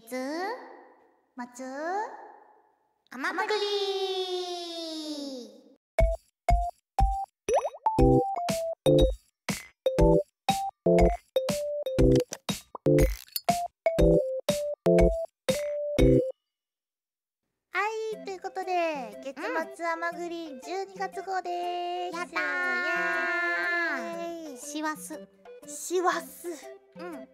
月。松甘まぐり。はいということで月末甘栗12月号です、やったーイ。師走。師走。うん。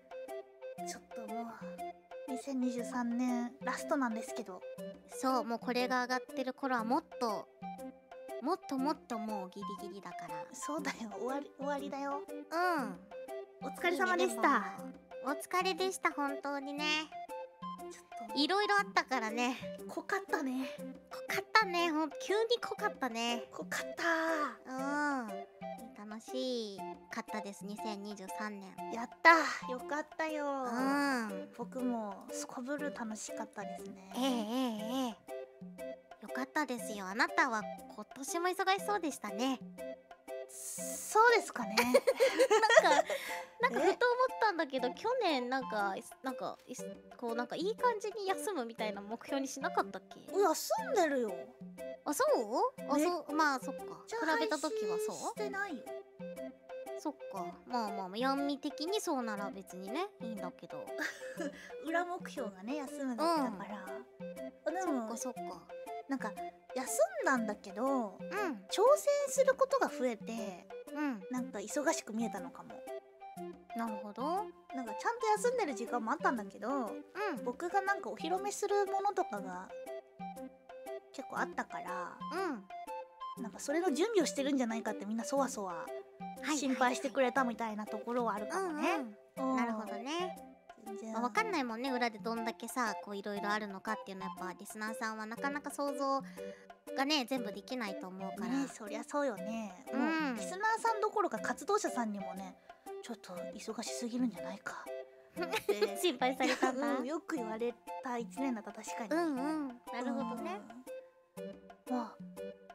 ちょっともう2023年ラストなんですけど。そうもうこれが上がってる頃はもっともっともっともうギリギリだから。そうだよ。終わり終わりだよ。うん。お疲れ様でした。お疲れでした本当にね。ちょっいろいろあったからね。と濃かったね。濃かったね。ほん急に濃かったね。濃かった。うん楽しかったです2023年やったよかったようん僕もすこぶる楽しかったですねええええええよかったですよあなたは今年も忙しそうでしたねそうですかね。なんかなんかふと思えったんだけど去年なんかなんかこうなんかいい感じに休むみたいな目標にしなかったっけ？休んでるよ。あそう？あねそう？まあそっか。比べた時はそしてないよ。うそっか。まあまあヤンミ的にそうなら別にねいいんだけど。裏目標がね休むだったから、あでそっもかそっかなんか休んだんだけどうん。挑戦することが増えてうん。なんか忙しく見えたのかも。なるほど。なんかちゃんと休んでる時間もあったんだけどうん。僕がなんかお披露目するものとかが結構あったからうん。なんかそれの準備をしてるんじゃないかってみんなそわそわはい心配してくれたみたいなところはあるかもね。なるほどねまあ、わかんないもんね裏でどんだけさこういろいろあるのかっていうのはやっぱリスナーさんはなかなか想像がね全部できないと思うから、ねそりゃそうよね、うん。リスナーさんどころか活動者さんにもねちょっと忙しすぎるんじゃないか。心配されたんだ、うんよく言われた1年だった確かに、うんうん。なるほどね、うん。まあ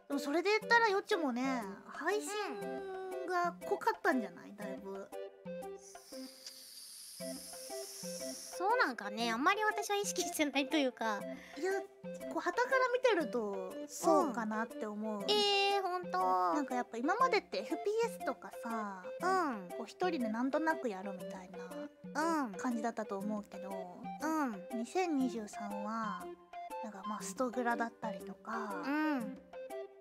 でもそれで言ったらよっちもね配信が濃かったんじゃない？だいぶそうなんかねあんまり私は意識してないというか。いやこう旗から見てるとそうかなって思う、えー、ほんとなんかやっぱ今までって FPS とかさうん。こう一人でなんとなくやるみたいなうん。感じだったと思うけどうん。2023はなんかまあストグラだったりとか、うん。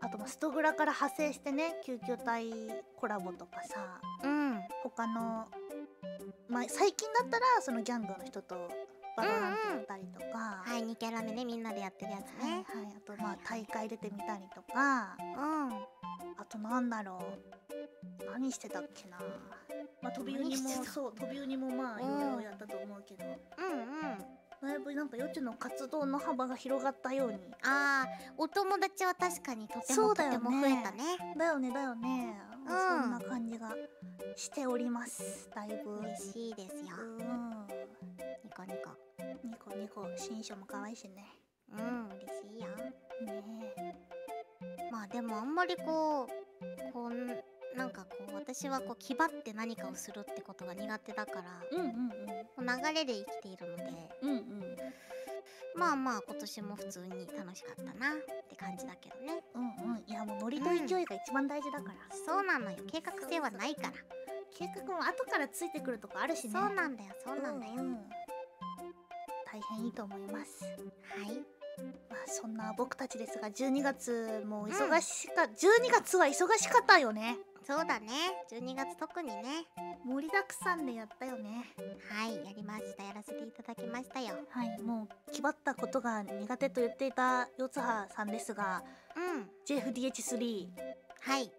あとまあストグラから派生してね救急隊コラボとかさうん。他のまあ最近だったらそのギャングの人と VALORANT やったりとか、はい2キャラ目ねみんなでやってるやつはいねはい。あとまあはいはい。大会出てみたりとかうん。あとなんだろう。何してたっけな。まあ飛びウニもそう飛びウニもまあいろいろやったと思うけど。うんうん。だいぶなんかよっちの活動の幅が広がったように。あーお友達は確かにとてそうだよね。もとても増えたね。だよねだよね、うん。そんな感じがしております。だいぶ。嬉しいですよ。うん。ニコニコ。ニコニコ。新書も可愛いしね。うん。嬉しいよ。ねまあでもあんまりこうこうんなんかこう私はこう気張って何かをするってことが苦手だからえうんうん。こう流れで生きているのでうんうんうん。まあまあ今年も普通に楽しかったなって感じだけどね。うんうん。いやもうノリと勢いが一番大事だから、そうなのよ。計画性はないから。計画も後からついてくるとこあるしね。そうなんだよ。そうなんだよ、うんうん。大変いいと思います。はい。まあそんな僕たちですが12月も忙しか、12月は忙しかったよねそうだね。12月特にね。盛りだくさんでやったよね。はいやりました。やらせていただきましたよ。はいもう気張ったことが苦手と言っていた四葉さんですがうん。JFDH3 はい。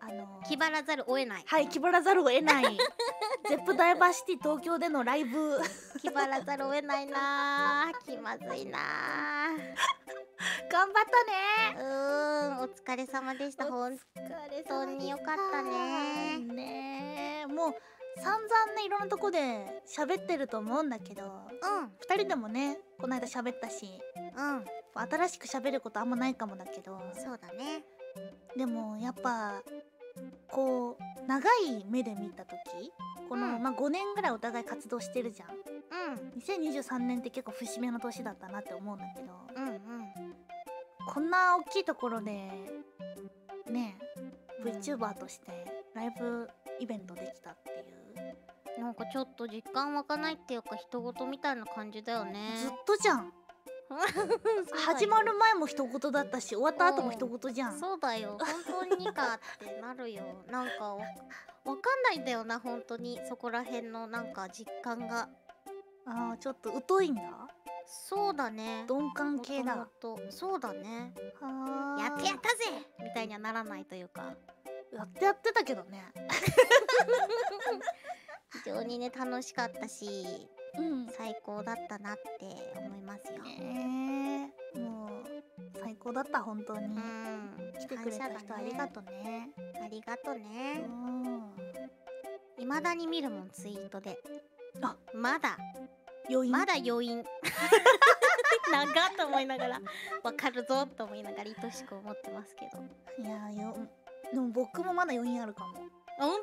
あの気張らざるを得ない。はい気張らざるを得ない。ゼップダイバーシティ東京でのライブ。気張らざるを得ないなー。気まずいな頑張ったね。ーうーんお疲れ様でした。ほんお疲れ当によかったね。ね。えもう散々ねいろんなとこで喋ってると思うんだけどうん。二人でもねこの間喋ったしうん。新しく喋ることあんまないかもだけど。そうだね。でもやっぱこう長い目で見た時この、うん。まあ、5年ぐらいお互い活動してるじゃん。うん。2023年って結構節目の年だったなって思うんだけどうんうん。こんな大きいところでねうん。VTuber としてライブイベントできたっていう、なんかちょっと実感湧かないっていうか人事みたいな感じだよね。ずっとじゃん始まる前も一言だったし終わった後も一言じゃん。そうだよ。本当にかってなるよ。なんかわわかんないんだよな本当に。そこら辺のなんか実感が。あーちょっと疎いんだ。そうだね。鈍感系だ。もとそうだね。はー。やってやったぜ！みたいにはならないというか。やってやってたけどね。非常にね楽しかったし。うん最高だったなって思いますよ。ねえ。もう最高だった本当に、うん、来てくれた人ありがとうね。ありがとね。ん。未だに見るもんツイートで。あ。まだ。余韻。まだ余韻。長っと思いながら。わかるぞと思いながら愛しく思ってますけど。いやよでも僕もまだ余韻あるかも本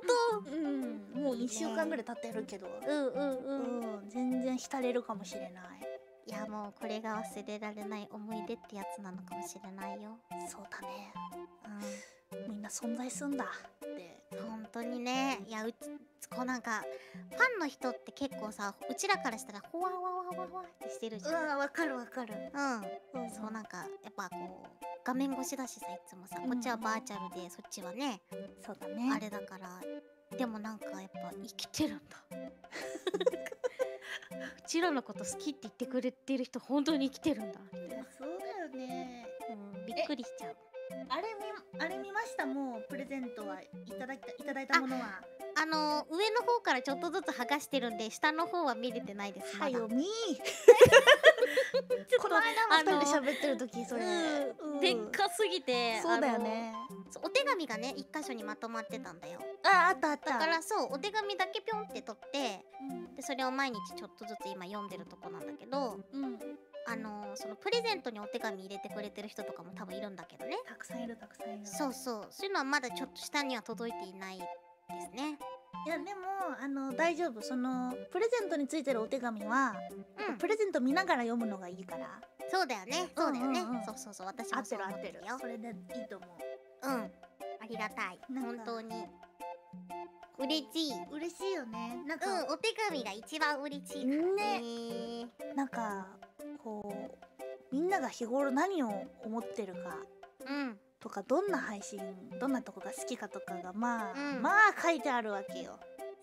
うん。もういいね1週間ぐらい経ってるけど。当うんうんうん。うん全然浸れるかもしれない。いやもうこれが忘れられない思い出ってやつなのかもしれないよ。そうだね。うみんな存在すんだ。ってん。本当にね。いやうちこうなんかファンの人って結構さうちらからしたらほわわわわわってしてるじゃん。んわかるわかる。うん。そうなんかやっぱこう画面越しだしさいつもさうん。こっちはバーチャルでそっちはね、そうだね。あれだからでもなんかやっぱ生きてるんだ。うちらのこと好きって言ってくれてる人本当に生きてるんだみたいな、そうだよね。うん、びっくりしちゃうあれみあれ見ました？もうプレゼントはいただいたいただいたものは。あの上の方からちょっとずつ剥がしてるんで下の方は見れてないですまだ、はよみ この間も二人で喋ってる時それ、うんでっかすぎてそうだよね。あのそうお手紙がね一箇所にまとまってたんだよ。ああったあった。だからそうお手紙だけピョンって取ってうん。でそれを毎日ちょっとずつ今読んでるとこなんだけどうんあのそのプレゼントにお手紙入れてくれてる人とかも多分いるんだけどね。たくさんいるたくさんいる。そうそう。そういうのはまだちょっと下には届いていないですね。いやでもあの大丈夫。そのプレゼントについてるお手紙は、うん。プレゼント見ながら読むのがいいから。そうだよね。そうだよね、うんうんうん。そうそうそう。私もそう思ってるよ。それでいいと思う。ん。ありがたい。本当に嬉しい。う嬉しいよね。なんうか、んお手紙が一番嬉しいからね。なんかこうみんなが日頃何を思ってるかうん。とかどんな配信どんなとこが好きかとかがまあ、うん。まあ書いてあるわけよ。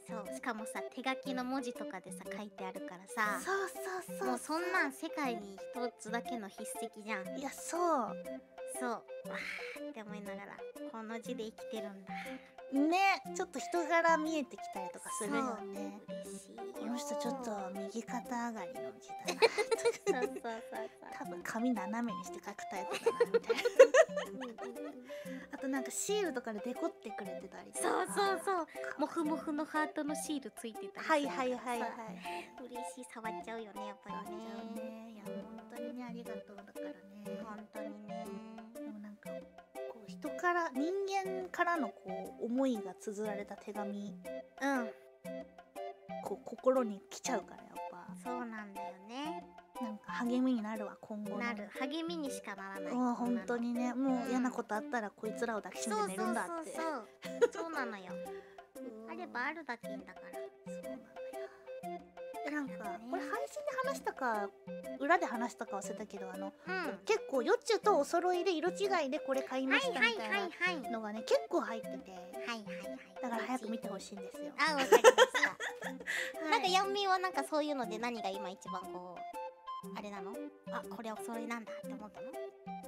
そうしかもさ手書きの文字とかでさ書いてあるからさそうそうそう。もうそんなん世界に一つだけの筆跡じゃん。いやそうそう。わーって思いながらこの字で生きてるんだ。ねちょっと人柄見えてきたりとかするよね。嬉しいよ。この人ちょっと右肩上がりの字だな。そうそうそう多分髪斜めにして書くタイプだなみたいな。あとなんかシールとかでデコってくれてたりそうそうそう。もふもふふのハートのシールついてたりはいはいはいはい。嬉しい。触っちゃうよねやっぱりね。ね。いや本当にねありがとうだからね。本当にねでもなんかこう人から人間からのこう思いが綴られた手紙。うん。こう心に来ちゃうからやっぱ。そうなんだよね。なんか励みになるわ今後の。なる。励みにしかならない。うん本当にね。もううん。嫌なことあったらこいつらを抱きしめて寝るんだってそう。そうそうそうなのよ。あればあるだけだから。そうなんだ。よでなんかこれ配信で話したか裏で話したか忘れたけどあのうん。は結構よっちゅうとお揃いで色違いでこれ買いいましたはいはいみたはいいはい。なのがね結構入ってて。はいはいだから早く見てほしいんですよ。あわかりました。はい。なんかヤンミーはなんかそういうので何が今一番こうあれなの？あこれお揃いなんだって思ったの？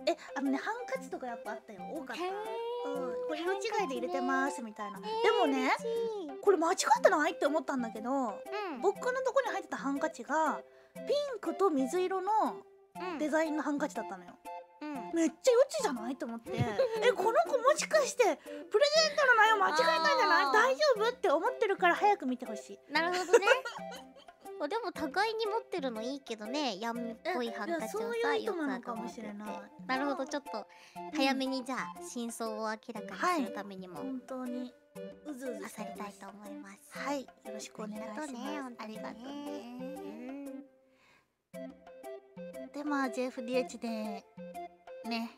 えあのねハンカチとかやっぱあったよ。多かった。うん、これ色違いで入れてますみたいな。ででもねこれ間違ってないって思ったんだけどうん。僕のとこに入ってたハンカチがピンクと水色のうん。デザインのハンカチだったのよ。うん。めっちゃよちじゃないと思って。えこの子もしかしてプレゼントの内容間違えたんじゃない？大丈夫？って思ってるから早く見てほしい。なるほどね。あでも互いに持ってるのいいけどねヤンミっぽいハンカチをさよくなのかもしれななるほどちょっと早めにじゃあ真相を明らかにするためにも。本当にうずうずされたいと思います。はい。よろしくお願いします。ありがとうね、うん、でまあ JFDH でね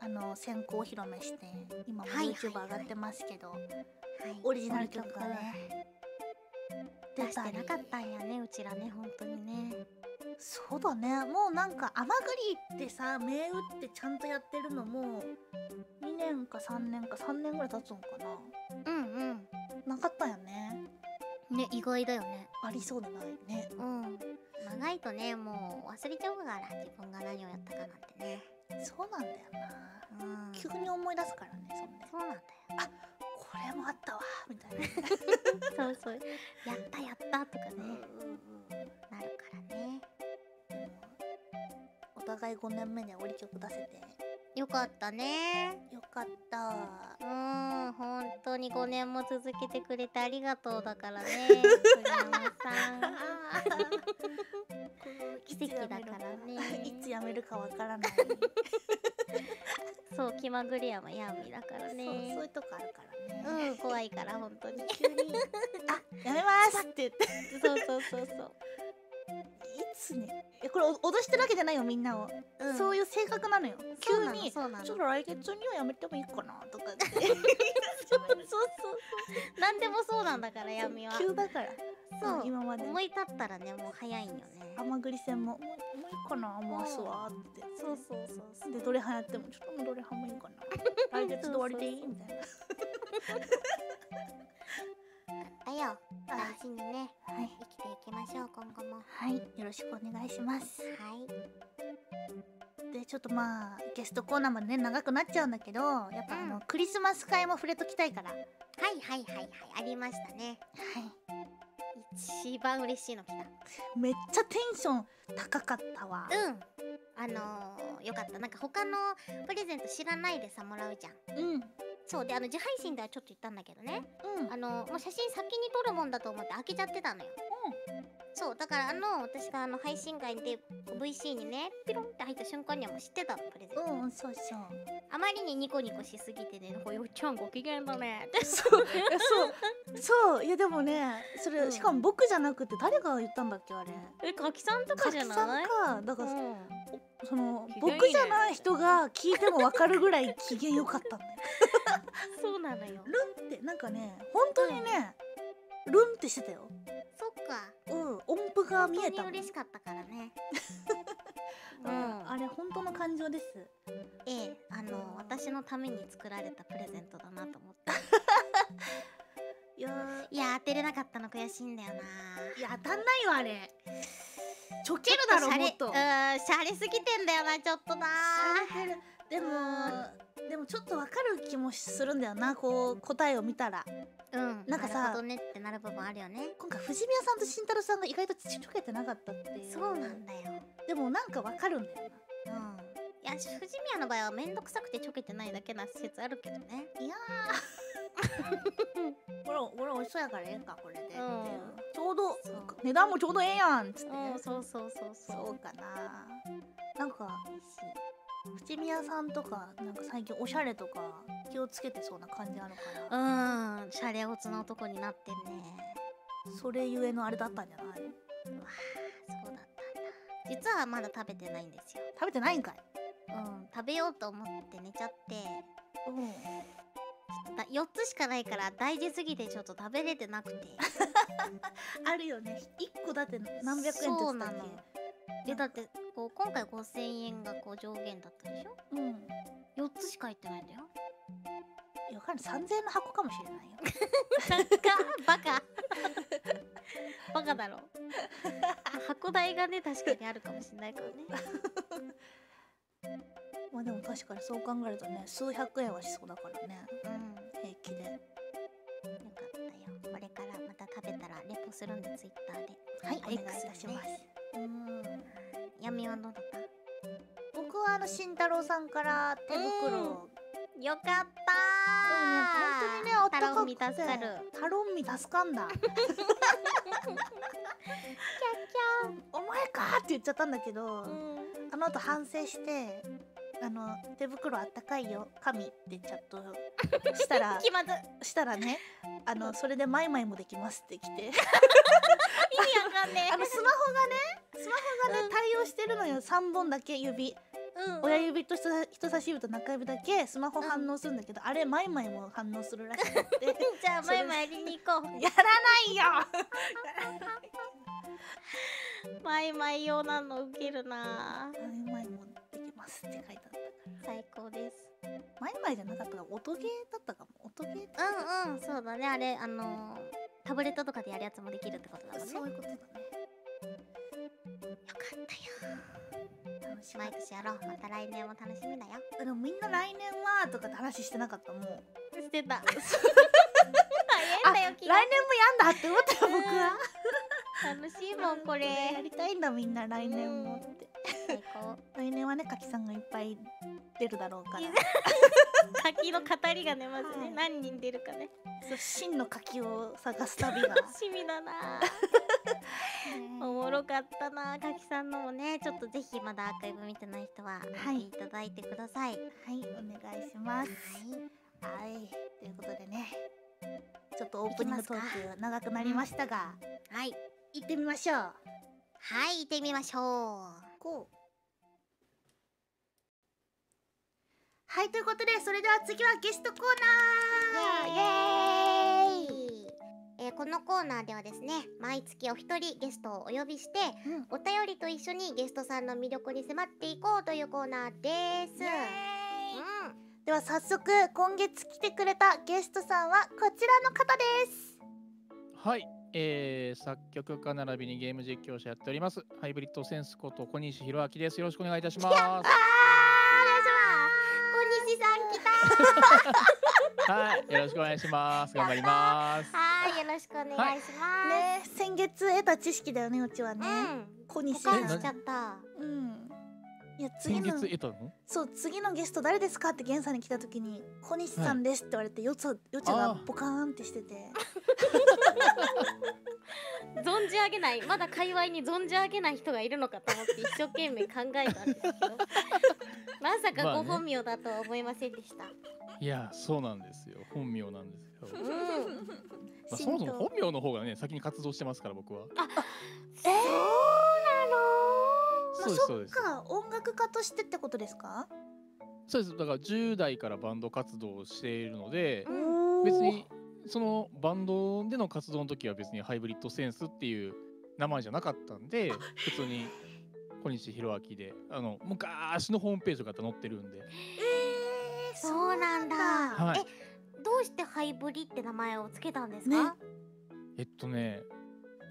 あの先行お披露目して今も YouTube 上がってますけど、はい。はい。はい、オリジナル曲がね、はい、出してなかったんやねうちらね本当にね。そうだね。もうなんか「甘栗」ってさ銘打ってちゃんとやってるのも2年か3年か3年ぐらい経つのかな。うんなかったよね。うんね意外だよね。ありそうでないね。うん。長いとねもう忘れちゃうから自分が何をやったかなんてね。そうなんだよな。うん。急に思い出すからねそんで。そうなんだよ。これもあったわみたいな。そうそう。やったやったとかね。うんうんうん。なるからね互い5年目で折り曲出せて。よかったね。よかった。うーん本当に5年も続けてくれてありがとうだからね。奇跡だからね。いつ辞めるかわからない。そう気まぐれ山ヤミだからそうねそういうとこあるからね、うん怖いから本当に。急に「あやめます」って言って。そうそうそうそういつね。いやこれお脅してるわけじゃないよみんなを、うん。そういう性格なのよ。急にちょっと来月にはやめてもいいかなとかって。そうそうそう何でもそうなんだから闇は。急だから。そう。今まで。思い立ったらねもう早いんよね。甘栗戦も「もうもういいかな回すわ」って。そうそうそうそう。でどれはやっても「ちょっともうどれはもいいかな。来月で終わりでいい?」みたいなだよ。大事にね。はい。生きていきましょう今後も。ははい。よろしくお願いします。い。でちょっとまあゲストコーナーまでね長くなっちゃうんだけどやっぱあの、うんクリスマス会も触れときたいから。はいはいはいはい。はいありましたね。一番嬉しいの来た。めっちゃテンション高かったわ。うん。あのー、よかった。なんか他のプレゼント知らないでさもらうじゃん。うんそうであの自配信ではちょっと言ったんだけどね。うん。あのもう写真先に撮るもんだと思って開けちゃってたのよ。そうだからあの私があの配信会で VC にねピロンって入った瞬間にはもう知ってたのプレゼント、うん、うん、そうそう。あまりにニコニコしすぎてね「こよっちゃんご機嫌だね」ってそうそうそう。いやでもねそれ、うん。しかも僕じゃなくて誰が言ったんだっけあれ。え柿さんとかじゃない？んか。だから、うん。その僕じゃない人が聞いても分かるぐらい機嫌良かったんだよ。そうなのよ。ルンってなんかね本当にね、ルンってしてたよ。そっか。うん音符が見えた本当にもん嬉しかったからね。うん。あれ本当の感情です。ええあの私のために作られたプレゼントだなと思って いやーいや当てれなかったの悔しいんだよな。いや当たんないよあれ。ちょけるだろもっと。うんシャレすぎてんだよなちょっとな。でもでもちょっとわかる気もするんだよなこう答えを見たら。うんなんかさなるほどねってなる部分あるよね。今回藤宮さんと慎太郎さんが意外とちょけてなかったっていう。そうなんだよ。でもなんかわかるんだようん。いや藤宮の場合はめんどくさくてちょけてないだけな説あるけどね。ないやーこれこれ美味しそうやからええんかこれでううんちょうど値段もちょうどええやんっつってねうんそうそうそうそうそうかななんか美味しい藤宮さんとかなんか最近おしゃれとか気をつけてそうな感じあるからうんシャレオツな男になってんねそれゆえのあれだったんじゃないうわーそうだったんだ実はまだ食べてないんですよ食べてないんかいうん食べようと思って寝ちゃってうんだ4つしかないから大事すぎてちょっと食べれてなくて。あるよね。1個だって何百円って言ってたっだってこう今回5000円がこう上限だったでしょ？けうん。4つしか入ってないんだよ。いやわかんない。3000円の箱かもしれないよ。バカ。バカ。だろ。箱代がね確かにあるかもしれないからね まあでも確かにそう考えるとね数百円はしそうだからね。うん。平気で。よかったよ。これからまた食べたらレポするんでツイッターで。はいお願いいたします、うん。闇はどうだった？僕はあの慎太郎さんから手袋を。よかったでもね本当にねあったかくて。タロンミ助かる。タロンミ助かんだ。お前かって言っちゃったんだけど、うん。あの後反省してあの手袋あったかいよ神ってチャットしたら 気まず。意したらねあのそれでマイマイもできますって来て。味わかんねあのスマホがねスマホがね、対応してるのよ。3本だけ指。うん親指と人人差し指と中指だけスマホ反応するんだけど、あれマイマイも反応するらしくて。じゃあ前々やりに行こう。やらないよ マイマイ用なのウケるな。マイマイもできますって書いてあったから。最高です。マイマイじゃなかったか音ゲーだったかも。音ゲーうんうんそうだね。あれあのータブレットとかでやるやつもできるってことだもんね。そういうことだね。よかったよ。楽しみ毎年やろう。また来年も楽しみだよ。でもみんな来年はとかって話してなかったもうしてた。来年もやんだって思ったよ僕は楽しいもんこれ。やりたいんだみんな来年もって。最高。来年はね柿さんがいっぱい出るだろうから。滝の語りがねまずね、はい。何人出るかね。そう真の柿を探す旅が。楽しみだな。おもろかったなかきさんのもね。ちょっとぜひまだアーカイブ見てない人ははい。見ていただいてください。はいお願いします。はい。ということでねちょっとオープニングトーク長くなりましたが。はい行ってみましょう。はい行ってみましょう。こう。はいということでそれでは次はゲストコーナー。イエーイ。えーこのコーナーではですね毎月お一人ゲストをお呼びしてうん。お便りと一緒にゲストさんの魅力に迫っていこうというコーナーです。イエーイ。うん。では早速今月来てくれたゲストさんはこちらの方です。はい、えー、作曲家並びにゲーム実況者やっております。ハイブリッドセンスこと小西弘明です。よろしくお願いいたします。あーお願いし小西さん来た はいよろしくお願いします。頑張ります。はいよろしくお願いします、ね先月得た知識だよねうちはね、うん。小西保さん。ちゃった。うんいや次先の月得たの？そう次のゲスト誰ですかって源さんに来た時に小西さんですって言われてよつよちゃがボカーンってしてて。存じ上げないまだ界隈に存じ上げない人がいるのかと思って一生懸命考えたんですけど まさかまあね。ご本名だとは思いませんでした、いやそうなんですよ。本名なんですよ、まうん。あ、そもそも本名の方がね先に活動してますから僕は。えそうですそうです。ー、か音楽家としてってことですか？そうです。だから10代からバンド活動をしているのでうん別にそのバンドでの活動の時は別にハイブリッドセンスっていう名前じゃなかったんで普通に小西弘明であの昔のホームページとかって載ってるんで。えー、そうなんだ、はい。えどうしてハイブリって名前をつけたんですね。か、えっとね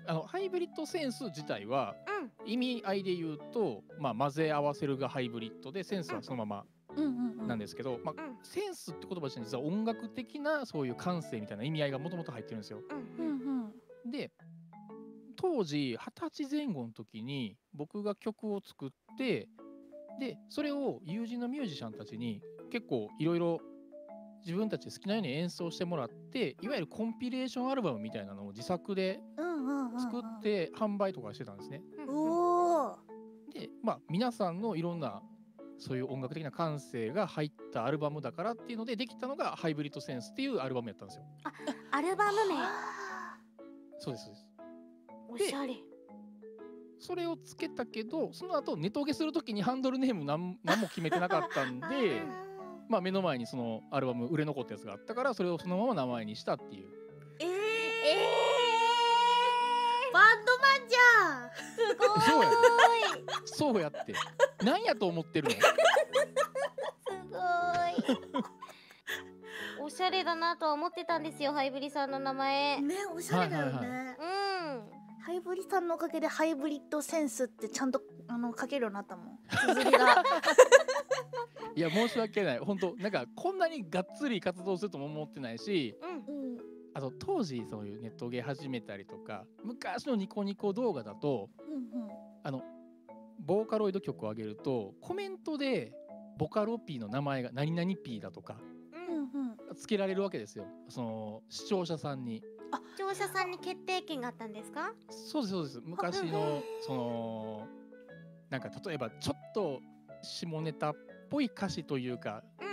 あのハイブリッドセンス自体はうん。意味合いで言うと、まあ、混ぜ合わせるがハイブリッドでセンスはそのままなんですけど、まあうん。センスって言葉自体に実は音楽的なそういう感性みたいな意味合いがもともと入ってるんですよ。うん。うんうん。で当時二十歳前後の時に僕が曲を作ってでそれを友人のミュージシャンたちに結構いろいろ自分たちで好きなように演奏してもらっていわゆるコンピレーションアルバムみたいなのを自作でうん作って販売とかしてたんですね。でまあ皆さんのいろんなそういう音楽的な感性が入ったアルバムだからっていうのでできたのが「ハイブリッドセンス」っていうアルバムやったんですよ。アルバム名。そうですそうです。おしゃれ。それをつけたけどその後ネトゲする時にハンドルネームなん 何も決めてなかったんで まあ目の前にそのアルバム売れ残ったやつがあったからそれをそのまま名前にしたっていう。えー、えバンドマンじゃん。ー、すごい。そうや。そうやって。何やと思ってるの？すごい。おしゃれだなとは思ってたんですよハイブリさんの名前。ねおしゃれだよね、はいはいうん。ハイブリさんのおかげでハイブリッドセンスってちゃんとあの書けるようになったもん。綴りが。いや申し訳ない。本当なんかこんなにがっつり活動するとも思ってないしうんうんあと当時そういうネットゲー始めたりとか昔のニコニコ動画だとうんうん。あのボーカロイド曲を上げるとコメントでボカロ P の名前が何々 P だとかうんうん。うんつけられるわけですよ。その視聴者さんに。視聴者さんに決定権があったんですか？そうですそうです。昔のそのなんか例えばちょっと下ネタっぽい歌詞というかうん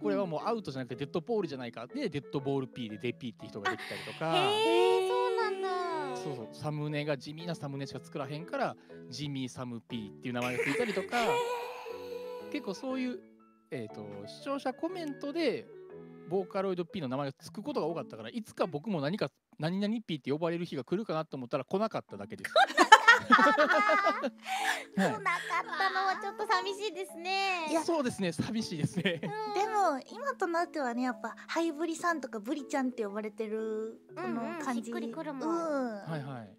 これはもうアウトじゃなくてデッドボールじゃないか。でデッドボール P でデ P って人ができたりとか。へえそうなんだ。そうそう。サムネが地味なサムネしか作らへんからジミーサムピーっていう名前がついたりとか。結構そういう、えー、と視聴者コメントでボーカロイド P の名前がつくことが多かったからいつか僕も何か何々 P って呼ばれる日が来るかなと思ったら来なかっただけです。来なかったのはちょっと寂しいですねいやそうですね寂しいですね。でも今となってはねやっぱハイブリさんとかブリちゃんって呼ばれてるこのうんうん感じ、しっくりくるもんうんはいはい。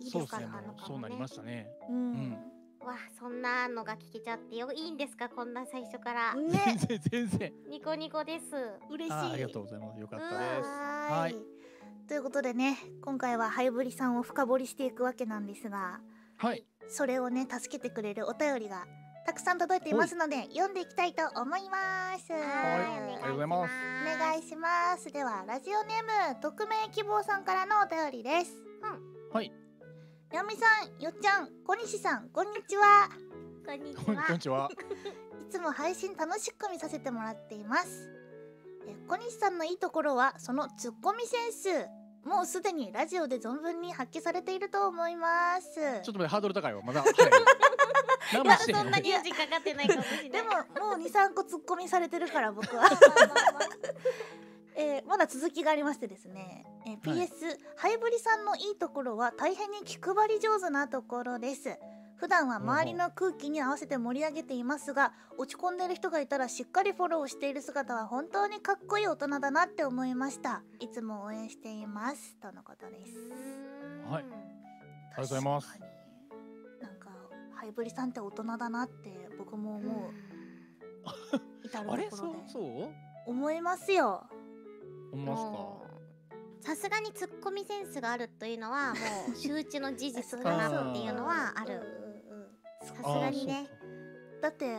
いいですかそうですね。そうなりましたね。うんうんわそんなのが聞けちゃってよいいんですかこんな最初から全ね然全然。ニコニコです嬉しいありがとうございます。よかったです。はいということでね今回はハイブリさんを深掘りしていくわけなんですがはい。それをね助けてくれるお便りがたくさん届いていますので読んでいきたいと思います。はい。ありがとうございます。お願いします。ではラジオネーム匿名希望さんからのお便りです。はい。やみさんよっちゃん小西さんこんにちは。こんにちこんは。こんにちは。いつも配信楽しく見させてもらっています。え小西さんのいいところはそのツッコミセンスもうすでにラジオで存分に発揮されていると思います。ちょっと待ってハードル高いわ。まだ。はい、何いやもしてへんそんなに時間かかってないかもしれない。でももう23個ツッコミされてるから僕は。えーまだ続きがありましてですね、えーはい。PS、ハイブリさんのいいところは大変に気配り上手なところです普段は周りの空気に合わせて盛り上げていますが落ち込んでいる人がいたらしっかりフォローしている姿は本当にかっこいい大人だなって思いました。いつも応援しています。とのことです。はい。ありがとうございます。なんかハイブリさんって大人だなって僕も思う。至るあれそうところで。そう思いますよ。思いますか？さすがにツッコミセンスがあるというのはもう周知の事実そうかなっていうのはある すがにね。だって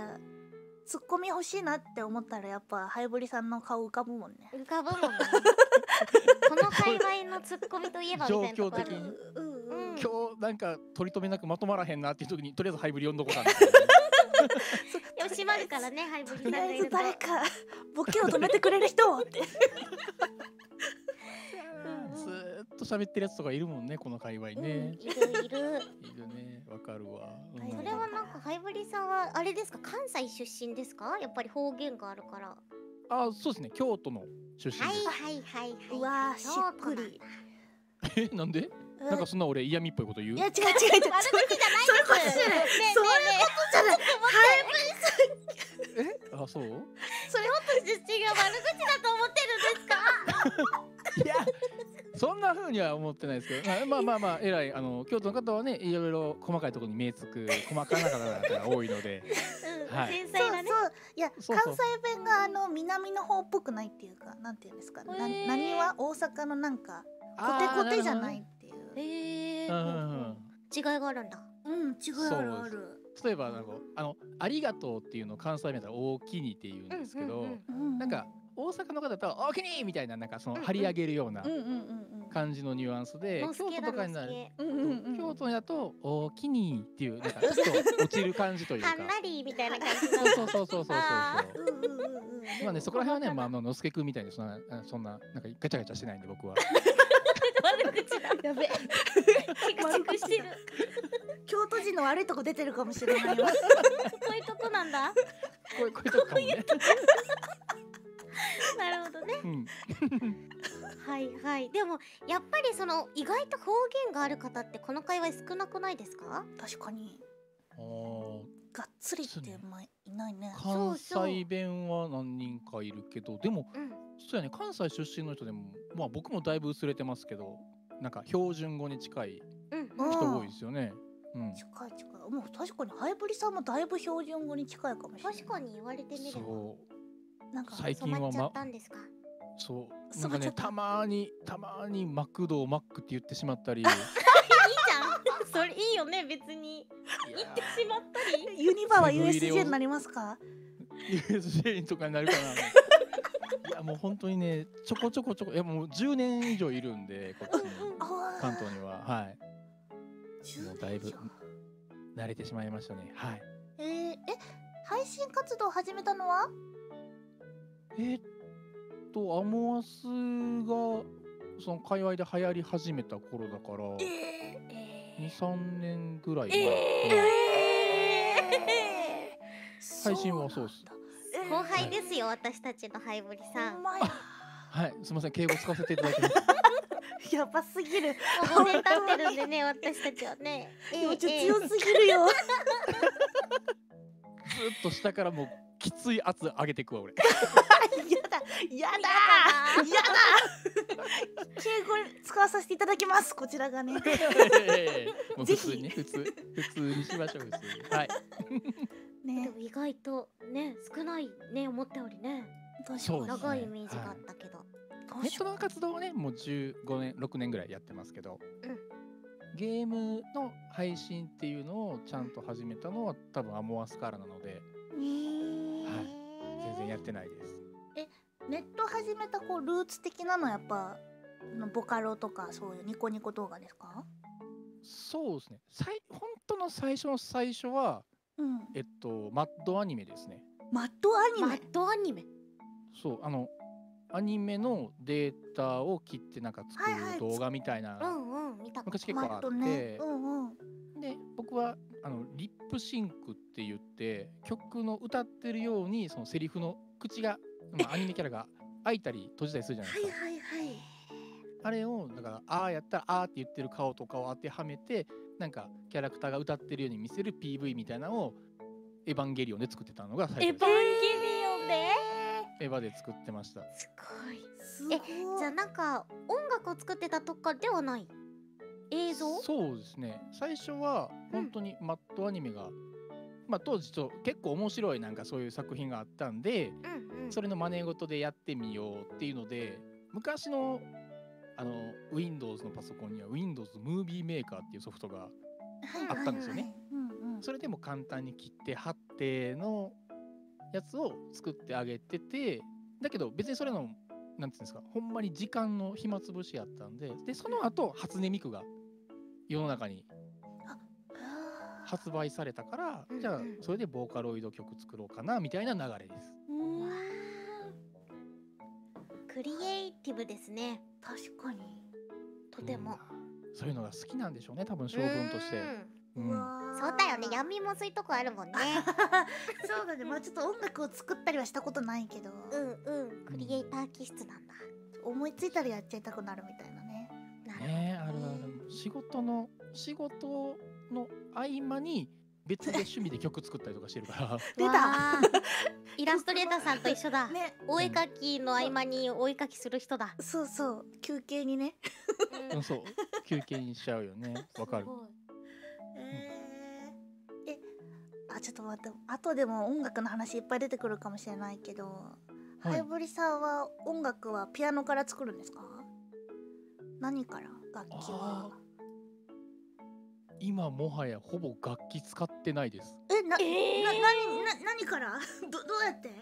ツッコミ欲しいなって思ったらやっぱハイブリさんの顔浮かぶもんね。浮かぶもんね。この界隈のツッコミといえばみたいなとこある。状況的に。うんうんうん。今日なんか取り留めなくまとまらへんなっていう時にとりあえずハイブリ読んどこうかなでも 閉まるからねハイブリさんとりあえずがいると誰かボケを止めてくれる人をってと喋ってるやつとかいるもんねこの界隈ね、いるいる。いるね。わかるわ、うん。それはなんかハイブリさんはあれですか？関西出身ですか？やっぱり方言があるから。あそうですね。京都の出身です、はいはいはいはいうわーしっくり。えなんで？なんかそんな俺嫌味っぽいこと言う？いや違う違う違う。悪口じゃないですそういうことじゃないねえねそういうえねじゃない。え？あそう？え私たちが悪口だと思ってるんですか？いやそんな風には思ってないですけどまあまあまあ偉いあの京都の方はねいろいろ細かいところに目つく 細かな方が多いのでうん。はい。繊そう細なね。そういやそうそう。関西弁があの南の方っぽくないっていうかなんていうんですか。な何は大阪のなんかコテコテじゃないっていう。へえ違いがあるんだ。うん違いあるある例えばなんかあのありがとうっていうのを関西弁だったら大きにって言うんですけど、なんか大阪の方だったら大きにみたいななんかその張り上げるような感じのニュアンスで、京都とかになる。京都だと大きにっていうなんかちょっと落ちる感じというか。はんなりみたいな感じの。そうそうそうそうそうそうあそう。うんうんうんうん。まあねそこら辺はねまああののすけくんみたいにそんなあそんななんかガチャガチャしてないんで僕は悪口だやべ。チクチクしてる。京都人の悪いとこ出てるかもしれないわ。こういうとこなんだ。こういうこういうとこね。なるほどね。うん。はいはい。でもやっぱりその意外と方言がある方ってこの界隈少なくないですか？確かに。あーがっつりってまあいないね。関西弁は何人かいるけどでもうん。そうやね。関西出身の人でもまあ僕もだいぶ薄れてますけどなんか標準語に近いうん。うん人多いですよね。うん、近い近い。もう確かにハイブリさんもだいぶ標準語に近いかもしれない。確かに言われてみれば。そう。なんか最近は染まっちゃまったんですか？そう。なんかねたまにたまにマクドをマックって言ってしまったり それいいよね別に。言ってしまったり？ユニバは USJ になりますか？USJ とかになるかな。いやもう本当にねちょこちょこちょこいやもう10年以上いるんでこっちにあ関東には。はい。10もうだいぶ慣れてしまいましたね。はい。えー、え配信活動始めたのは？えーっとアモアスがその界隈で流行り始めた頃だから。え23年ぐらいー、前、えー、配信はそうっす。後輩ですよ、私たちのハイボリさん。はいすみません敬語使わせていただきます。やばすぎる。5年経ってるんでね、私たちはね。え気持ちえ強すぎるよ。ずっと下からもうきつい圧上げていくわ俺。やだ。やだ。やだ敬語使わさせていただきます。こちらがね。もう普通にね普通普通にしましょう普通に。はい。でねも意外とね、少ないね、思ったよりね。長いイメージがあったけど。ネットの活動はねもう15年6年ぐらいやってますけど、うん。ゲームの配信っていうのをちゃんと始めたのは多分アモアスからなので全然やってないですネット始めたこうルーツ的なのはやっぱあのボカロとかそういうニコニコ動画ですか？そうですね。最本当の最初の最初はうん。えっと MADアニメですね。 MADアニメ？ MADアニメ？そうあのアニメのデータを切ってなんか作はいはい。る動画みたいな、うんうん、見た。こと昔結構あって、ね。うんうん。で僕はあのリップシンクって言って曲の歌ってるようにそのセリフの口が、まあ、アニメキャラが開いたり閉じたりするじゃないですか、はいはいあれをだからああやったらあーって言ってる顔とかを当てはめてなんかキャラクターが歌ってるように見せる PV みたいなのをエヴァンゲリオンで作ってたのが最初です。エヴァンゲリオンで？エヴァで作ってました。すごい。すごい。じゃあなんか音楽を作ってたとかではない？映像？そうですね。最初は本当にマットアニメが、まあ当時と結構面白いなんかそういう作品があったんでうんうん。それの真似事でやってみようっていうので昔のあの Windows のパソコンには Windows Movie Maker っていうソフトがはいあったんですよね。それでも簡単に切って貼ってのやつを作ってあげててだけど別にそれのなんていうんですかほんまに時間の暇つぶしやったんででその後初音ミクが世の中に発売されたからうんうん。じゃあそれでボーカロイド曲作ろうかなみたいな流れです。クリエイティブですね。確かに。とても、うん。そういうのが好きなんでしょうね多分将軍として。そうだよね。闇もそういうとこあるもんね。そうだね。まあちょっと音楽を作ったりはしたことないけど、うんうん。クリエイター気質なんだ。思いついたらやっちゃいたくなるみたいなね。なるほどね。あるある。仕事の仕事の合間に別で趣味で曲作ったりとかしてるから。出た。イラストレーターさんと一緒だ、ね。お絵かきの合間にお絵かきする人だ、そうそう。休憩にね。うん。そう。休憩にしちゃうよね。わかる。えー、えあちょっと待って。後でも音楽の話いっぱい出てくるかもしれないけど、はい。ハイボリさんは音楽はピアノから作るんですか？何から？楽器はあ今もはやほぼ楽器使ってないです。えな、えー。な何な何から？どどうやって？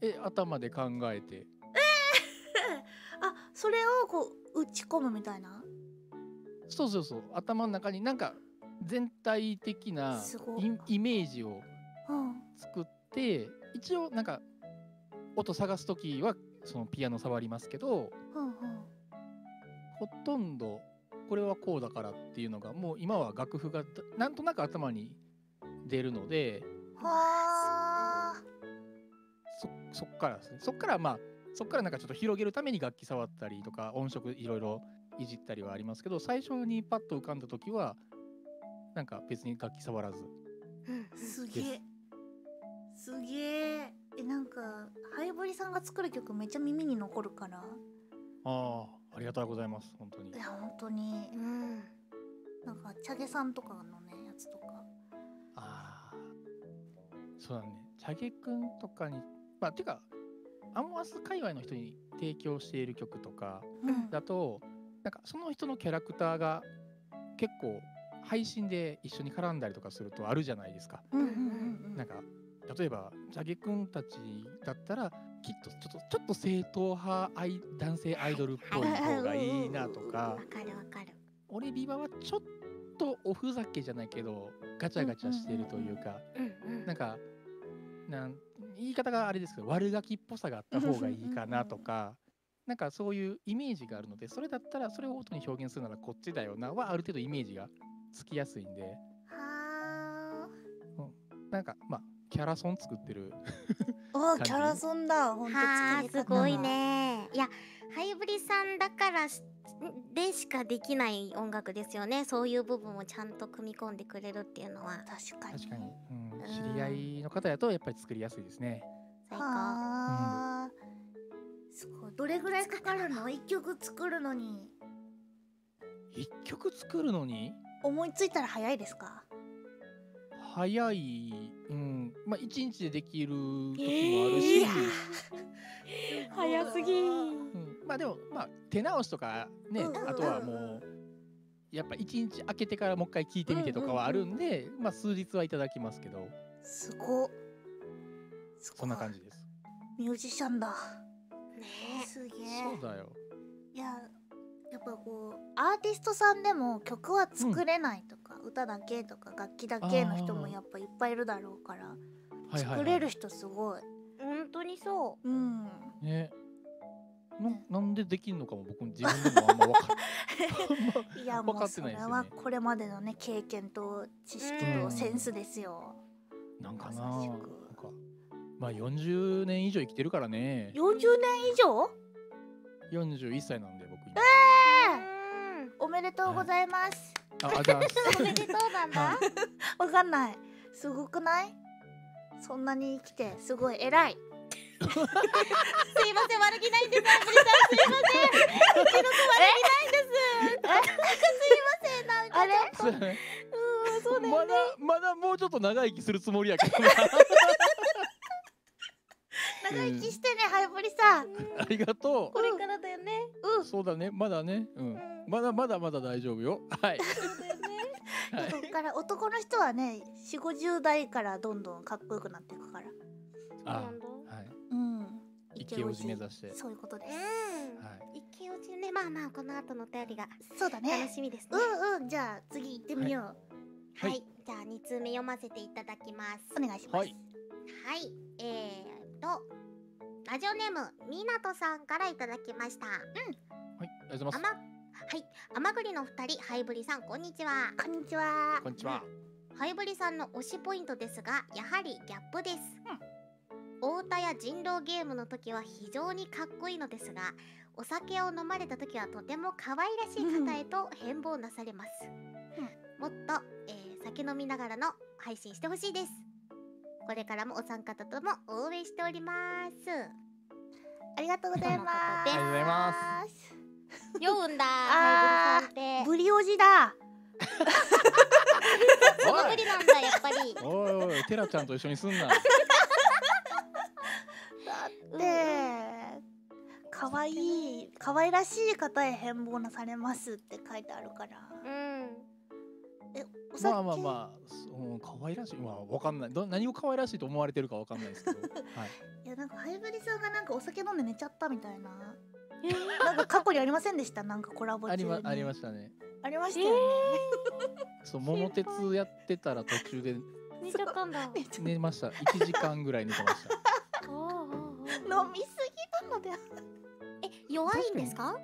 え頭で考えて。あそれをこう打ち込むみたいな？そうそうそう。頭の中になんか全体的なイイメージをうん。作って一応なんか音探す時はそのピアノ触りますけどうんうん。ほとんどこれはこうだからっていうのがもう今は楽譜がだなんとなく頭に出るのではあ。そそっからですね。そっからまあそっからなんかちょっと広げるために楽器触ったりとか音色いろいろいじったりはありますけど最初にパッと浮かんだ時はなんか別に楽器触らず。うん。すげえ。す。げえ。えなんかハイボリさんが作る曲めっちゃ耳に残るから。ああありがとうございます本当に。いや本当に。うん。なんかチャゲさんとかのねやつとか。ああそうだね。チャゲくんとかにまあてかアンモアス界隈の人に提供している曲とかうん。だとなんかその人のキャラクターが結構配信で一緒に絡んだりとかするとあるじゃないですか。うんうんうん。なんか例えばチャゲくんたちだったらきっとちょっとちょっと正統派アイ男性アイドルっぽい方が いいなとか。わかるわかる。俺ビバはちょっとおふざけじゃないけどガチャガチャしてるというかうんうんなんかなん言い方があれですけど悪ガキっぽさがあった方がいいかなとかなんかそういうイメージがあるのでそれだったらそれを音に表現するならこっちだよなはある程度イメージがつきやすいんで。はなんかまあキャラソン作ってるあ。おキャラソンだ。ほんとはあ作り方すごい。ねいやハイブリさんだからしでしかできない音楽ですよねそういう部分をちゃんと組み込んでくれるっていうのは確かに。確かに、うんうん知り合いの方やとやっぱり作りやすいですね最高はあ。すごい。どれぐらいかかるの？一曲作るのに。一曲作るのに？思いついたら早いですか？早い、うん、まあ一日でできる時もあるし、いや早すぎうん、まあでもまあ手直しとかね、うんうんうんあとはもうやっぱ一日空けてからもう一回聞いてみてとかはあるんで、まあ数日はいただきますけどすごっ。すごいそんな感じです。ミュージシャンだ。ねすげえ。そうだよ。いややっぱこうアーティストさんでも曲は作れないとか、歌だけとか楽器だけの人もやっぱいっぱいいるだろうから、はいはい、はい。作れる人すごい。本当にそうん。ね。ねななんでできんのかも僕自分でもあんま分かっ いや分かってもうそれないですよねはこれまでのね経験と知識うんとセンスですよ。なんかななんくかまあ40年以上生きてるからね40年以上？41歳なんで僕今ええおめでとうございます。ああじゃあ。おめでとうな。んだはわかんない。すごくない？そんなに生きて。すごい偉い。すいません悪気ないんです。ハイブリさんすいません。うちの子悪気ないんです。すいません。なんかあれ？そうんそうだよね。まだまだもうちょっと長生きするつもりやけどな長生きしてね、ハイブリさ。ん。ありがとこれからだよね。うそうだね。まだね。うん。うん。まだまだまだ大丈夫よ。はい。そうだよね。はい。ここから男の人はね、四五十代からどんどんかっこよくなっていくから。あなんだ。はい。うん。イケオジ目指して。そういうことです。うん。はい。イケオジね。まあまあこの後のお便りがそうだね。楽。しみですね。うんうん、じゃあ次行ってみよう。はい、はい。じゃあ2通目読ませていただきます。お願いします。はい。はい。えーとラジオネームみなとさんからいただきました。はいありがとうございまあまはい。甘栗の二人ハイブリさんこんにちは。こんにちは。すこんにちは。ハイブリさんの推しポイントですがやはりギャップです、お歌や人狼ゲームの時は非常にかっこいいのですがお酒を飲まれた時はとても可愛らしい方へと変貌なされます、もっと、えー酒飲みながらの配信してほしいですこれからもお三方とも応援しております。ありがとうございます。ありがとうございます。酔うんだ。あーハイブリオジだ。そのぶりなんだやっぱり。おいおいテラちゃんと一緒にすんな。で、可愛い可愛らしい方へ変貌なされますって書いてあるから。うんえ、お酒？まあまあまあそう可愛らしい。まあわかんない。ど何を可愛らしいと思われてるかわかんないですけど。はい。いやなんかハイブリさんがなんかお酒飲んで寝ちゃったみたいな。なんか過去にありませんでした？なんかコラボ中に。ありまありましたね。ありましたよね。そう桃鉄やってたら途中で 寝ちゃったんだ。寝ました。1時間ぐらい寝てました。飲みすぎなので。え弱いんですか？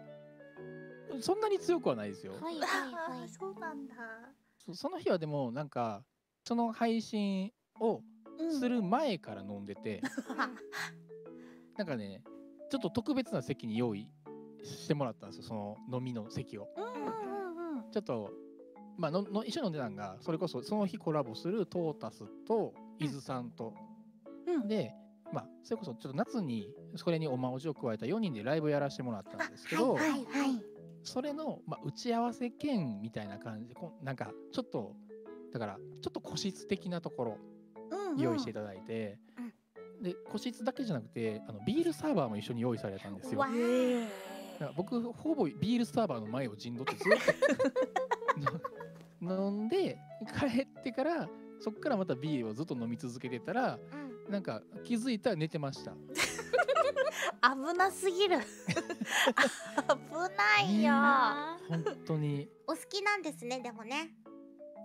そんなに強くはないですよ。はいはいあはい。ーそうなんだ。そその日はでもなんかその配信をうん。する前から飲んでて、なんかねちょっと特別な席に用意してもらったんですよその飲みの席を。ちょっとまあのの一緒に飲んでたんがそれこそその日コラボするトータスと伊豆さんと、うん。でまあそれこそちょっと夏にそれにおまおじを加えた4人でライブやらせてもらったんですけど、はいはいはい。それの、まあ、打ち合わせ兼みたいな感じでこうなんかちょっとだからちょっと個室的なところうんうん。用意していただいて、で個室だけじゃなくてあのビールサーバーも一緒に用意されたんですよ。僕ほぼビールサーバーの前を陣取ってずっと 飲んで帰ってからそっからまたビールをずっと飲み続けてたらうん。なんか気づいたら寝てました危なすぎる。危ないよ、あ。本当に。ーお好きなんですねでもね。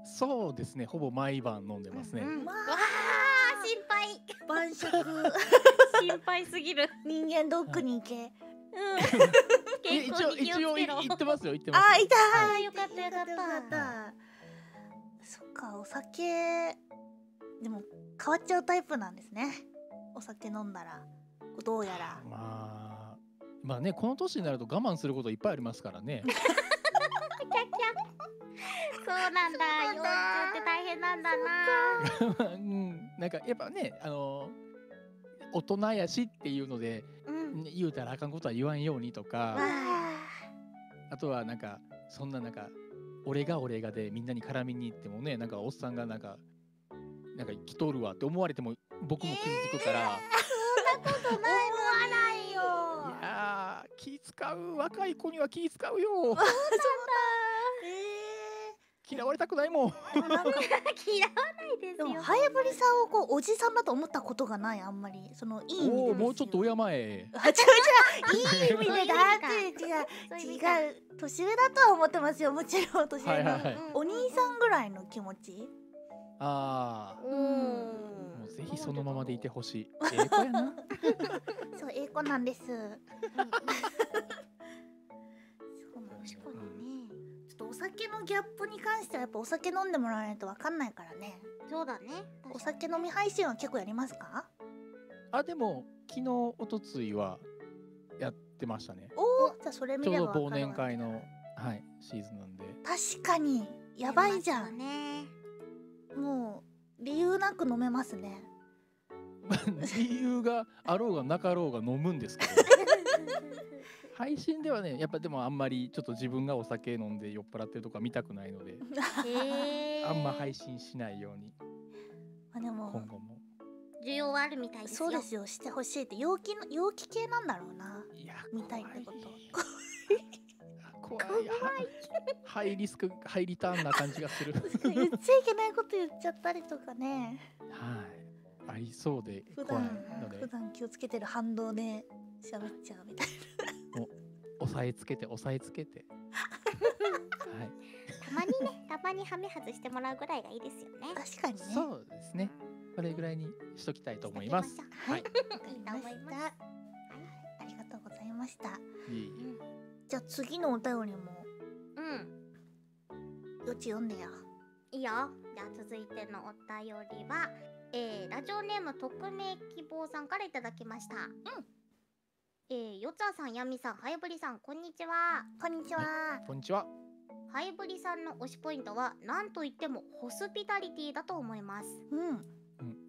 そうですね。ほぼ毎晩飲んでますね、うんうん。まあわあ心配。晩酌。心配すぎる。人間ドックに行け、ううん 健康に気一応いをつけろ。言ってますよ言ってますよ。あーいたあーよかったよかった。よかった。そっかお酒。でも変わっちゃうタイプなんですね。お酒飲んだらどうやら。まあまあねこの年になると我慢することいっぱいありますからね。キャッキャそうなんだ。そうなんだ40って大変なんだな。うんなんかやっぱねあの大人やしっていうので、うん。ね言うたらあかんことは言わんようにとかわあ。とはなんかそんななんか俺が俺がでみんなに絡みに行ってもねなんかおっさんがなんかなんか来とるわって思われても僕も傷つくから、ことない思わないよいやー気使う若い子には気使うよ。え嫌われたくないもん。嫌わないですよ。ハエブリさんをこうおじさんだと思ったことがないあんまり。そのいい意味でおおですよ。もうちょっと敬えあ違う違う。いい意味でだかって違う。違う年上だとは思ってますよもちろん年上の、はいはいはいうんお兄さんぐらいの気持ちああうんもうぜひそのままでいてほしい。ええ子やな。そう英語なんです。そうなんです確かにねちょっとお酒のギャップに関してはやっぱお酒飲んでもらわないとわかんないからね。そうだね。お酒飲み配信は結構やりますか？あでも昨日おとついはやってましたね。おおじゃあそれ見ればわかるわど忘年会のはいシーズンなんで。確かに。やばいじゃん。ね。もう理由なく飲めますね。理由があろうがなかろうが飲むんですけど。配信ではねやっぱでもあんまりちょっと自分がお酒飲んで酔っ払ってるとか見たくないのでへー。あんま配信しないように。まあでも今後も。需要はあるみたいですよ。そうですよ。してほしいって陽気の陽気系なんだろうな。いや見たいってこと。怖い。怖い。はハイリスクハイリターンな感じがする。言っちゃいけないこと言っちゃったりとかね。はいありそうで普怖い段ので。普段気をつけてる反動で喋っちゃうみたい 押さえつけて押さえつけて。はい。たまにねたまにハメ外してもらうぐらいがいいですよね。な確かにね。そうですね。それぐらいにしときたいと思います。はい。いい。と思いますた。ありがとうございました。いえいえ。じゃあ次のお便りもうん。よち読んでよいいよ。じゃあ続いてのお便りはえー、ラジオネーム匿名希望さんからいただきました。うん。えー、よつあさんやみさんはやぶりさんこんにちは。こんにちは。こんにちは。はやぶりさんの推しポイントは何と言ってもホスピタリティだと思います。うん。